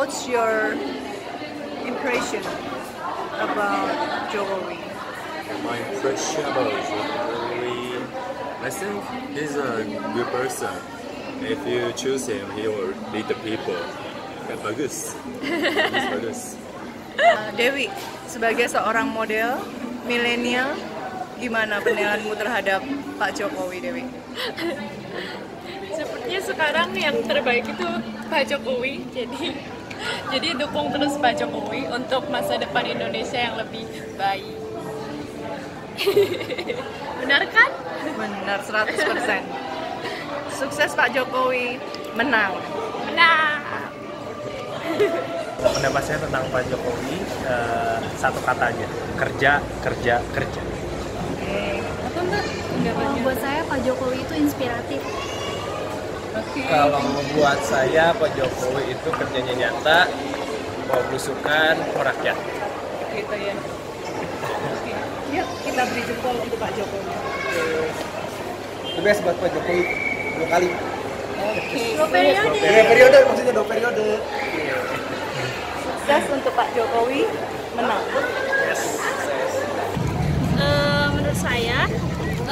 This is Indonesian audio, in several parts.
what's your impression about Jokowi? My impression about Jokowi, I think he's a good person. If you choose him, he will lead the people. Ya, bagus. Bagus, bagus. Uh, Dewi, sebagai seorang model milenial, gimana penilaianmu terhadap Pak Jokowi, Dewi? Sepertinya sekarang yang terbaik itu Pak Jokowi. Jadi jadi dukung terus Pak Jokowi untuk masa depan Indonesia yang lebih baik. Benar kan? Benar 100%. Sukses Pak Jokowi, menang. Benar. pendapat saya tentang Pak Jokowi eh, satu kata aja kerja kerja kerja Apa mbak? Kalau buat saya Pak Jokowi itu inspiratif. Oke. kalau buat saya Pak Jokowi itu kerjanya nyata mau belusukan mau rakyat Gitu ya. Oke. Yuk kita beri jempol untuk Pak Jokowi. The best buat Pak Jokowi dua kali. Oke. Dua periode. Dua periode maksudnya dua periode. Sukses untuk Pak Jokowi, menang.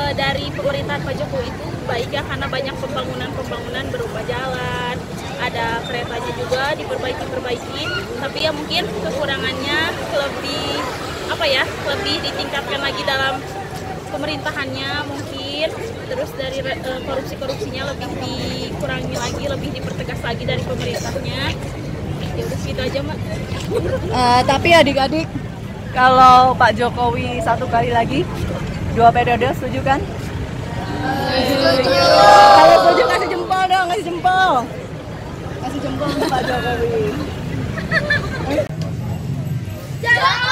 Eh, dari pemerintahan Pak Jokowi itu baik ya karena banyak pembangunan-pembangunan berupa jalan, ada keretanya juga diperbaiki-perbaiki, tapi ya mungkin kekurangannya lebih apa ya, lebih ditingkatkan lagi dalam pemerintahannya mungkin terus dari eh, korupsi-korupsinya lebih dikurangi lagi, lebih dipertegas lagi dari pemerintahnya. Ya udah segitu aja, Mak. Eh, tapi adik-adik, kalau Pak Jokowi satu kali lagi, dua periode, setuju kan? Setuju. Kalau setuju kasih jempol dong, kasih jempol. Kasih jempol Pak Jokowi. Jokowi